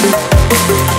¡Gracias!